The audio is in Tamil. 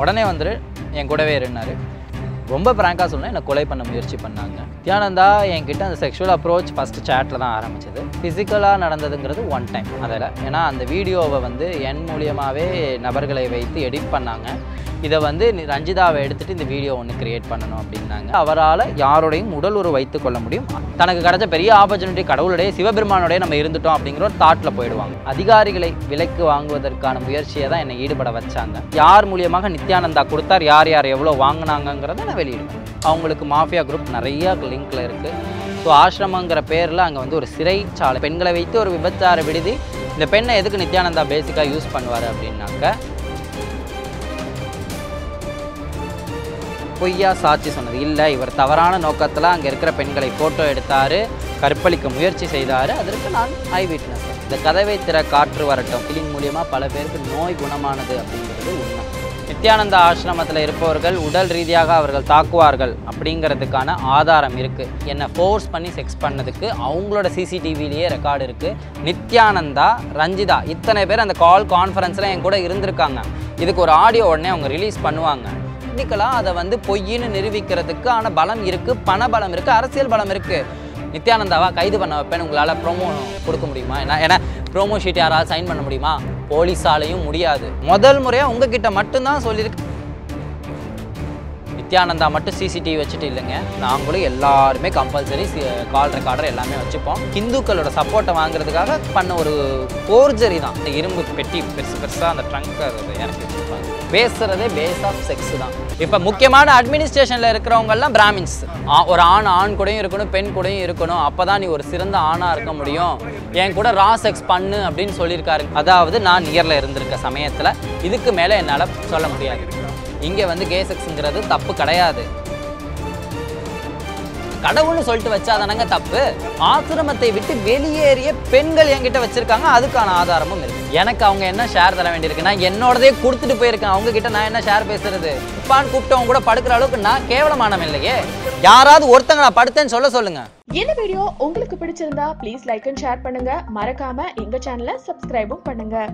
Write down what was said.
உடனே வந்துரு என் கூடவே இருந்தார் ரொம்ப ப்ராங்காக சொன்னா என்னை கொலை பண்ண முயற்சி பண்ணாங்க. தியானந்தா என்கிட்ட அந்த செக்ஷுவல் அப்ரோச் ஃபஸ்ட்டு சேட்டில் தான் ஆரம்பிச்சது. ஃபிசிக்கலாக நடந்ததுங்கிறது ஒன் டைம் அதில் ஏன்னா அந்த வீடியோவை வந்து என் மூலியமாகவே நபர்களை வைத்து எடிட் பண்ணாங்க. இதை வந்து ரஞ்சிதாவை எடுத்துகிட்டு இந்த வீடியோ ஒன்று கிரியேட் பண்ணணும் அப்படின்னாங்க. அவரால் யாரோடையும் உடல் உறவு வைத்து கொள்ள முடியும். தனக்கு கிடைச்ச பெரிய ஆப்பர்ச்சுனிட்டி கடவுளுடைய சிவபெருமானுடைய நம்ம இருந்துட்டோம் அப்படிங்கிற ஒரு தாட்டில் போயிடுவாங்க. அதிகாரிகளை விலைக்கு வாங்குவதற்கான முயற்சியை தான் என்னை ஈடுபட வச்சாங்க. யார் மூலியமாக நித்யானந்தா கொடுத்தார் யார் யார் எவ்வளோ வாங்கினாங்கங்கிறத நான் வெளியிடுவேன் அவங்களுக்கு மாஃபியா குரூப் நிறைய லிங்க்ல இருக்குது ஸோ ஆசிரமங்கிற பேரில் அங்கே வந்து ஒரு சிறைச்சாலை பெண்களை வைத்து ஒரு விபச்சார விடுதி. இந்த பெண்ணை எதுக்கு நித்யானந்தா பேசிக்காக யூஸ் பண்ணுவார் அப்படின்னாக்க பொய்யா சாட்சி சொன்னது. இல்லை இவர் தவறான நோக்கத்தில் அங்கே இருக்கிற பெண்களை ஃபோட்டோ எடுத்தார் கற்பழிக்க முயற்சி செய்தார். அதற்கு நான் ஐ விட்னஸ் இந்த கதவை திற காற்று வரட்டும். கிளின் மூலியமாக பல பேருக்கு நோய் குணமானது அப்படிங்கிறது உண்மை. நித்யானந்த ஆசிரமத்தில் இருப்பவர்கள் உடல் ரீதியாக அவர்கள் தாக்குவார்கள் அப்படிங்கிறதுக்கான ஆதாரம் இருக்குது என்னை ஃபோர்ஸ் பண்ணி செக்ஸ் பண்ணதுக்கு அவங்களோட சிசிடிவிலேயே ரெக்கார்டு இருக்குது நித்யானந்தா ரஞ்சிதா இத்தனை பேர் அந்த கால் கான்ஃபரன்ஸில் என் கூட இருந்திருக்காங்க. இதுக்கு ஒரு ஆடியோ உடனே அவங்க ரிலீஸ் பண்ணுவாங்க. டெக்னிக்கலாக அதை வந்து பொய்ன்னு நிரூபிக்கிறதுக்கு ஆன பலம் இருக்குது பண பலம் இருக்குது அரசியல் பலம் இருக்குது நித்யானந்தாவா கைது பண்ண வைப்பேன் உங்களால் ப்ரோமோ கொடுக்க முடியுமா? ஏன்னா ஏன்னா ப்ரோமோ ஷீட் யாராவது சைன் பண்ண முடியுமா? போலீஸாலையும் முடியாது. முதல் முறையாக உங்ககிட்ட மட்டும்தான் சொல்லியிருக்கு. நித்யானந்தா மட்டும் சிசிடிவி வச்சுட்டு இல்லைங்க. நாங்களும் எல்லாருமே கம்பல்சரி கால் ரெக்கார்டர் எல்லாமே வச்சுப்போம். இந்துக்களோட சப்போர்ட்டை வாங்குறதுக்காக பண்ண ஒரு போர்ஜரி தான். இந்த இரும்பு பெட்டி பெருசு பெருசாக அந்த ட்ரங்க் எனக்கு வச்சுருப்பாங்க. பேசுகிறதே பேஸ் ஆஃப் செக்ஸ் தான். இப்போ முக்கியமான அட்மினிஸ்ட்ரேஷனில் இருக்கிறவங்கெல்லாம் பிராமின்ஸ். ஒரு ஆண் ஆண் கூடயும் இருக்கணும் பெண் கூடயும் இருக்கணும். அப்போ தான் நீ ஒரு சிறந்த ஆணாக இருக்க முடியும். என் கூட ரா செக்ஸ் பண்ணு அப்படின்னு சொல்லியிருக்காரு. அதாவது நான் நியரில் இருந்திருக்க சமயத்தில் இதுக்கு மேலே என்னால் சொல்ல முடியாது. இங்கே வந்து கே செக்ஸுங்கிறது தப்பு கிடையாது. கடவுள்னு சொல்லிட்டு வச்சாதானங்க தப்பு. ஆசிரமத்தை விட்டு வெளியேறிய பெண்கள் என்கிட்ட வச்சிருக்காங்க அதுக்கான ஆதாரமும் இருக்கு. எனக்கு அவங்க என்ன ஷேர் தர வேண்டியிருக்குன்னா என்னோடதே கொடுத்துட்டு போயிருக்கேன். அவங்க கிட்ட நான் என்ன ஷேர் பேசுறது? இப்பான்னு கூப்பிட்டவங்க கூட படுக்கிற அளவுக்கு நான் கேவலமானம் இல்லையே. யாராவது ஒருத்தங்க நான் படுத்தேன்னு சொல்ல சொல்லுங்க. இந்த வீடியோ உங்களுக்கு பிடிச்சிருந்தா ப்ளீஸ் லைக் அண்ட் ஷேர் பண்ணுங்க. மறக்காம எங்க சேனலை சப்ஸ்கிரைபும் பண்ணுங்க.